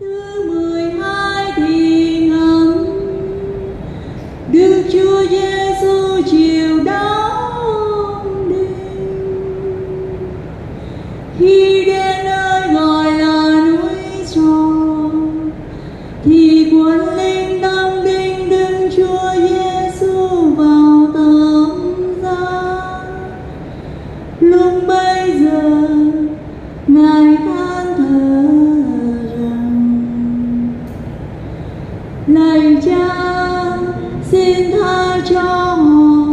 Thứ mười hai thì ngắm Đức Chúa Giêsu chiều đó đến Khi Lạy cha, xin tha cho họ,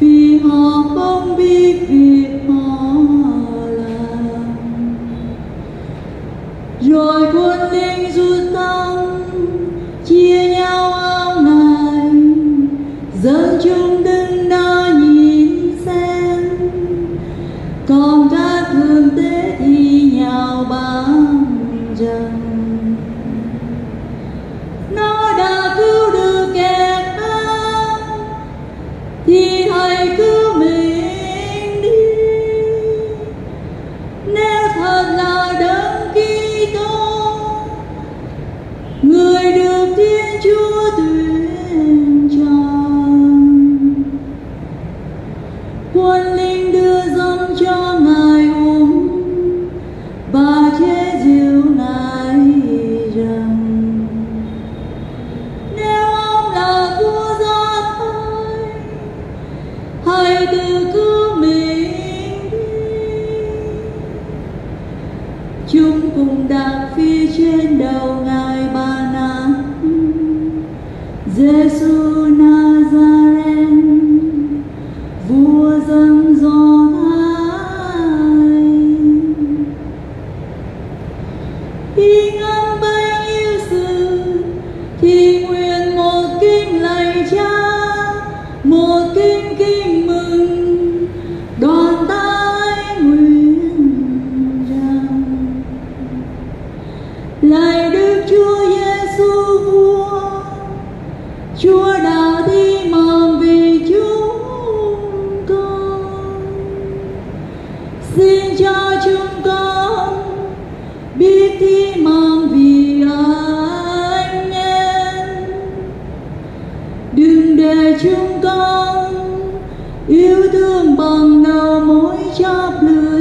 Vì họ không biết việc họ làm. Rồi quân linh rút tâm Chia nhau áo này, Dân chúng đứng her chúng cùng đặt phía trên đầu ngài ba na Giêsu Nazareth vua dân do thái. Khi ngâm bao nhiêu sự thì nguyện một kinh lạy cha, một kinh biết thi mong vì anh em. Đừng để chúng con yêu thương bằng đầu mối chóp lửa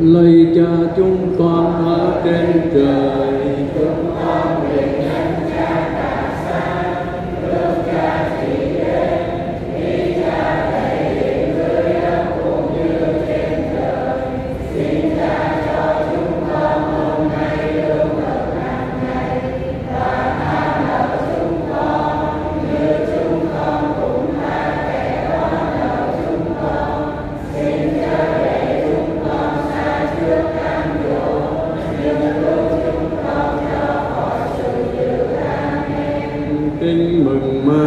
lạy cha chúng con ở trên trời. chúng con Muhammad.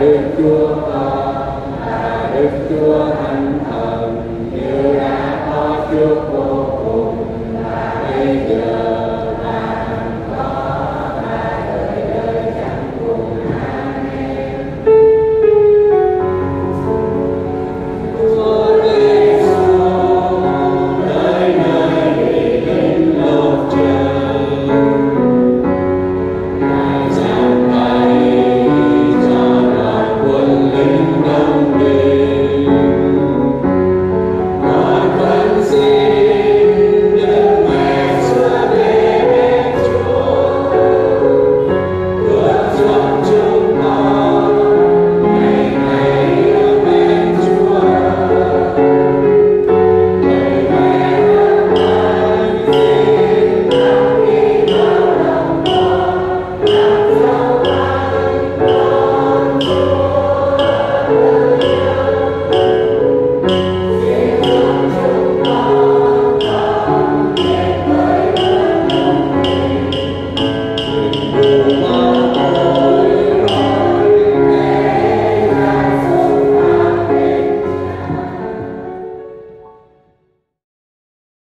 đêm chúa ờ, đêm chúa.